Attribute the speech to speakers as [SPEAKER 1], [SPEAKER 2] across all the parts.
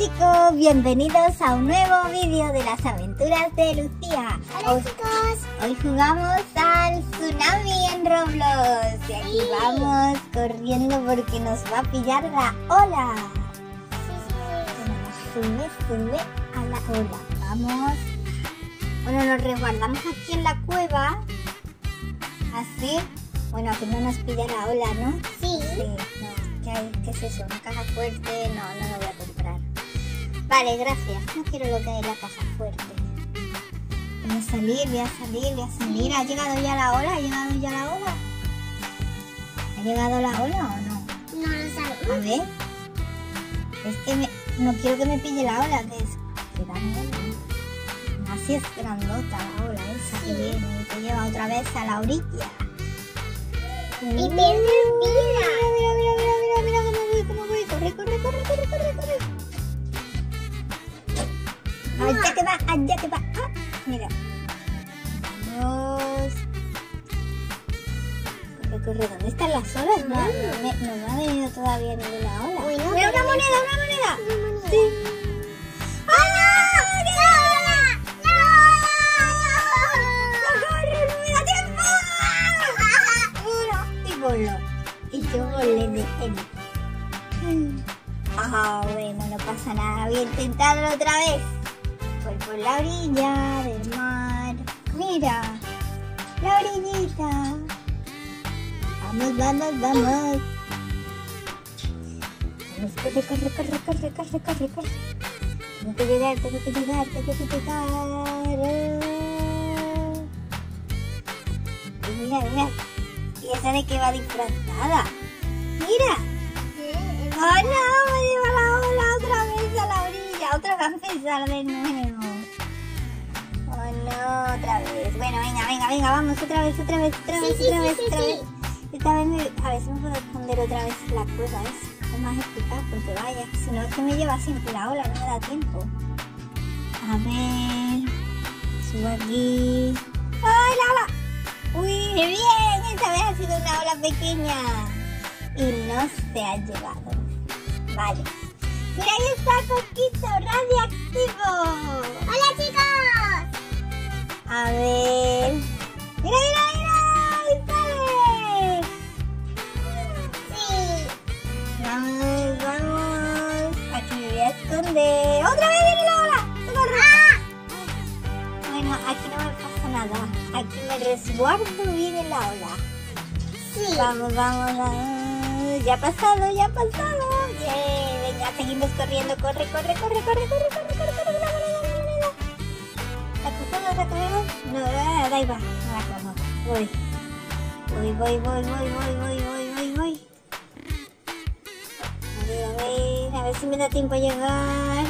[SPEAKER 1] chicos, bienvenidos a un nuevo vídeo de las aventuras de Lucía.
[SPEAKER 2] Hola
[SPEAKER 1] Hoy-
[SPEAKER 2] chicos.
[SPEAKER 1] Hoy jugamos al tsunami en Roblox y aquí
[SPEAKER 2] Sí.
[SPEAKER 1] vamos corriendo porque nos va a pillar la ola. Bueno, sube, sube a la ola. Vamos. Bueno, nos resguardamos aquí en la cueva. Así. Bueno, que no nos pilla la ola, ¿no?
[SPEAKER 2] Sí.
[SPEAKER 1] Sí, no. ¿Qué, hay? ¿Qué es eso? ¿Una caja fuerte? No, no lo voy a comprar. Vale, gracias. No quiero lo que hay en la caja fuerte. Voy a salir, voy a salir, voy a salir. ¿Ha llegado ya la ola? ¿Ha llegado ya la ola? ¿Ha llegado la ola o no?
[SPEAKER 2] No lo
[SPEAKER 1] A
[SPEAKER 2] sabemos.
[SPEAKER 1] ver. Es que me- no quiero que me pille la ola, que es grande. Así es grandota la ola esa que viene y te lleva otra vez a la orilla.
[SPEAKER 2] Y pierdes vida.
[SPEAKER 1] Todavía ninguna ola.
[SPEAKER 2] Uy, no,
[SPEAKER 1] mira, una moneda, una moneda.
[SPEAKER 2] Una moneda.
[SPEAKER 1] Sí. ¡Ah! ¡La ola! ¡Corre, no me da tiempo! Y voló. Y yo volé de él. Ah, bueno, no pasa nada. Voy a intentarlo otra vez. Voy por la orilla del mar. Mira, la orillita. Vamos, vamos. Vamos, corre, corre, corre, corre, corre, corre, corre. Tengo que llegar, tengo que llegar, tengo que llegar. Y mira, mira. ¿Y esa de qué va disfrazada? Mira. ¡Oh no! Me lleva la ola otra vez a la orilla. Otra vez a empezar de nuevo. ¡Oh no! Otra vez. Bueno, venga, venga, venga. Vamos otra vez, otra vez, otra vez,
[SPEAKER 2] sí,
[SPEAKER 1] otra
[SPEAKER 2] sí,
[SPEAKER 1] vez,
[SPEAKER 2] sí,
[SPEAKER 1] otra vez. Vez me, a si me puedo esconder otra vez la cueva esa. Es más eficaz porque vaya. Si no es que me lleva siempre la ola, no me da tiempo. A ver. Subo aquí. ¡Ay, la ola! ¡Uy, bien! Esta vez ha sido una ola pequeña. Y no se ha llevado. Vale. Mira, ahí está Coquito radioactivo.
[SPEAKER 2] Hola chicos.
[SPEAKER 1] A ver. Mira, mira, Vamos, vamos. Ya ha pasado, ya ha pasado. Bien, venga, seguimos corriendo. Corre, corre, corre, corre, corre, corre, corre, corre. La la. ¿La cogemos? No, ah, cojo. Voy. Voy, voy, voy, voy, voy, voy, voy, voy, voy. A ver, a ver si me da tiempo a llegar.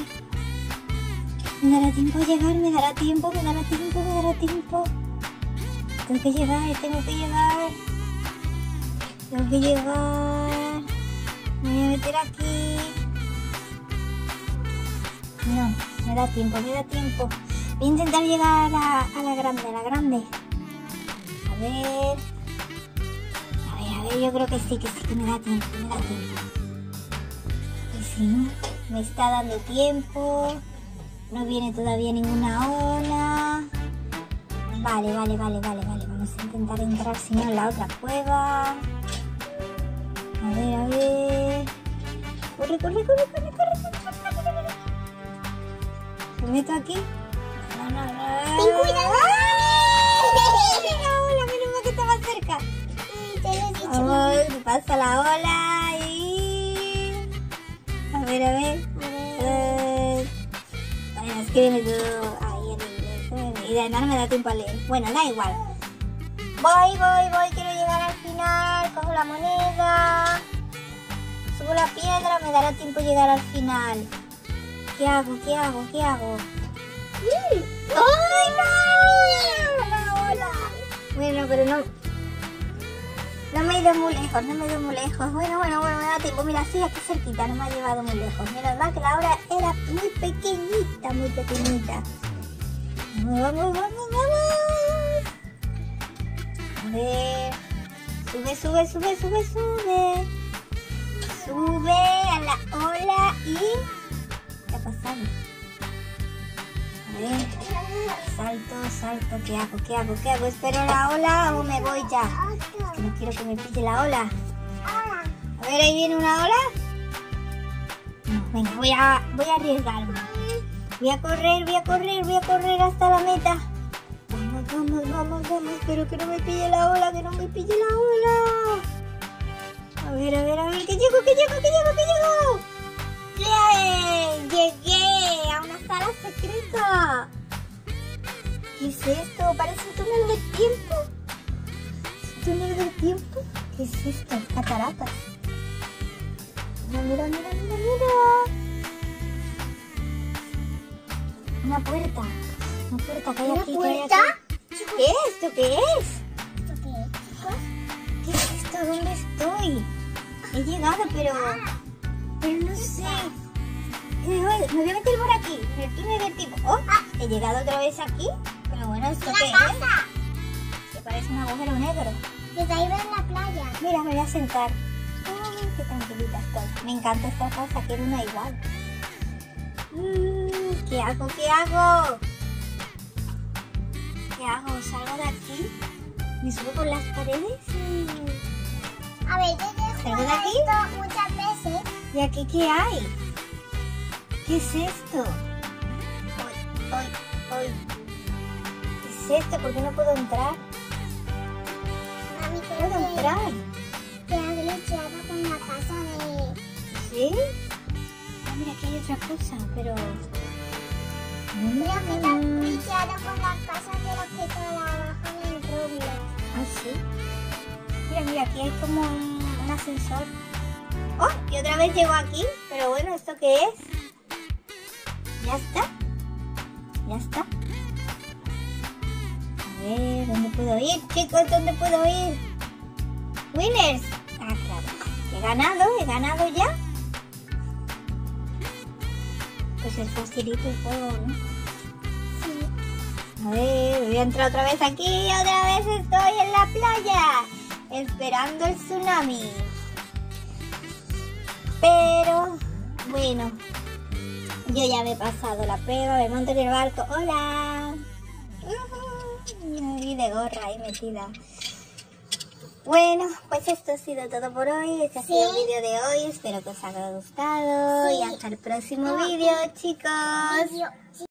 [SPEAKER 1] Me dará tiempo a llegar, me dará tiempo, me dará tiempo, me dará tiempo. Tengo que llegar, tengo que llegar. Tengo que llegar. Me voy a meter aquí. No, me da tiempo, me da tiempo. Voy a intentar llegar a, la grande, a la grande. A ver. A ver, a ver, yo creo que sí, que sí, que me da tiempo, me da tiempo. Y si no, me está dando tiempo. No viene todavía ninguna ola. Vale, vale, vale, vale, vale. Vamos a intentar entrar, si no, en la otra cueva ver, a ver. Corre, corre, corre, corre, corre, corre, corre, corre. Meto aquí?
[SPEAKER 2] ¡Ten cuidado!
[SPEAKER 1] La pasa la ola y... A ver, a ver. Bueno, escríbeme todo ahí en inglés. Y además me da tiempo a leer. Bueno, da igual. Voy, voy, voy, quiero llegar al final, cojo la moneda. La piedra, me dará tiempo llegar al final. ¿Qué hago? ¿Qué hago? ¿Qué hago? Bueno, pero no, no me he ido muy lejos, no me he ido muy lejos. Bueno, bueno, bueno, me da tiempo. Mira, sí, aquí cerquita, no me ha llevado muy lejos. Menos mal que la hora era muy pequeñita, muy pequeñita. Vamos, vamos, vamos. A ver. Sube, sube, sube, sube, sube. Sube a la ola y... ¿Qué ha A ver, salto, salto. ¿Qué hago? ¿Qué hago? ¿Qué hago? ¿Espero la ola o me voy ya? Que no quiero que me pille la ola. A ver, ahí viene una ola. Venga, voy a, voy a arriesgarme. Voy a correr, voy a correr, voy a correr hasta la meta. Vamos, vamos, vamos, vamos. Espero que no me pille la ola, que no me pille la ola. A ver, a ver, a ver, que llego, que llego, que llego, que llego. ¡Bien! Llegué a una sala secreta. ¿Qué es esto? Parece un túnel del tiempo. ¿Es un túnel del tiempo? ¿Qué es esto? Cataratas. Mira, mira, mira, mira, mira. Una puerta. Una puerta que hay
[SPEAKER 2] ¿Una
[SPEAKER 1] aquí. que hay
[SPEAKER 2] puerta?
[SPEAKER 1] aquí. ¿Qué es esto? ¿Qué es?
[SPEAKER 2] ¿Esto qué es, chicos?
[SPEAKER 1] ¿Qué es esto? ¿Dónde estoy? He llegado, pero... Pero no sé. Eh, Me voy a meter por aquí, túnel del tiempo. ¡Oh! He llegado otra vez aquí. Pero bueno, ¿esto qué
[SPEAKER 2] ¡La
[SPEAKER 1] es?
[SPEAKER 2] casa!
[SPEAKER 1] Que parece un agujero negro.
[SPEAKER 2] Desde ahí ven la playa.
[SPEAKER 1] Mira, me voy a sentar. Ay, qué tranquilita estoy. Me encanta esta casa, quiero una igual. Mm, ¿Qué hago? ¿Qué hago? ¿Qué hago? ¿Salgo de aquí? ¿Me subo por las paredes?
[SPEAKER 2] A ver, yo
[SPEAKER 1] ¿Salgo de aquí?
[SPEAKER 2] muchas veces.
[SPEAKER 1] ¿Y aquí qué hay? ¿Qué es esto? Hoy, hoy, hoy. ¿Qué es esto? ¿Por qué no puedo entrar?
[SPEAKER 2] Creo
[SPEAKER 1] puedo
[SPEAKER 2] que
[SPEAKER 1] entrar.
[SPEAKER 2] te has glitchado con la casa de...
[SPEAKER 1] ¿Sí? Ah, mira, aquí hay otra cosa, pero...
[SPEAKER 2] Creo que te has glitchado con la casa de los que trabajan en Roblox.
[SPEAKER 1] Ah, sí. Mira, mira, aquí hay como un, ascensor. ¡Oh! Y otra vez llego aquí. Pero bueno, ¿esto qué es? Ya está. Ya está. A ver, ¿dónde puedo ir, chicos? ¿Dónde puedo ir? Winners. Ah, claro. He ganado, he ganado ya. Pues es facilito el juego, ¿no?
[SPEAKER 2] Sí.
[SPEAKER 1] A ver, voy a entrar otra vez aquí. Otra vez estoy en la playa. Esperando el tsunami. Pero, bueno. Yo ya me he pasado la prueba. Me monto en el barco. Hola. Y de gorra ahí metida. Bueno, pues esto ha sido todo por hoy. Este ha sido el vídeo de hoy. Espero que os haya gustado.
[SPEAKER 2] Sí.
[SPEAKER 1] Y hasta el próximo
[SPEAKER 2] No.
[SPEAKER 1] vídeo, chicos.
[SPEAKER 2] Vídeo.